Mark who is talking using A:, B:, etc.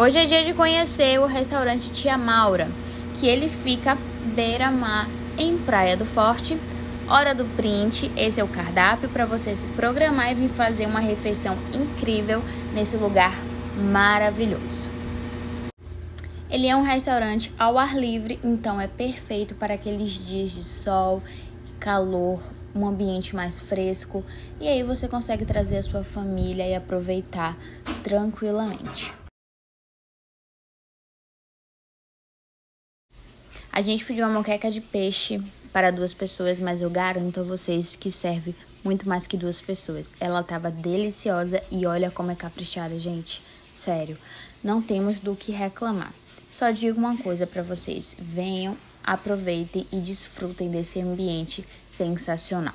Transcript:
A: Hoje é dia de conhecer o restaurante Tia Maura, que ele fica beira-mar em Praia do Forte. Hora do print, esse é o cardápio para você se programar e vir fazer uma refeição incrível nesse lugar maravilhoso. Ele é um restaurante ao ar livre, então é perfeito para aqueles dias de sol, calor, um ambiente mais fresco e aí você consegue trazer a sua família e aproveitar tranquilamente. A gente pediu uma moqueca de peixe para duas pessoas, mas eu garanto a vocês que serve muito mais que duas pessoas. Ela estava deliciosa e olha como é caprichada, gente. Sério, não temos do que reclamar. Só digo uma coisa para vocês: venham, aproveitem e desfrutem desse ambiente sensacional.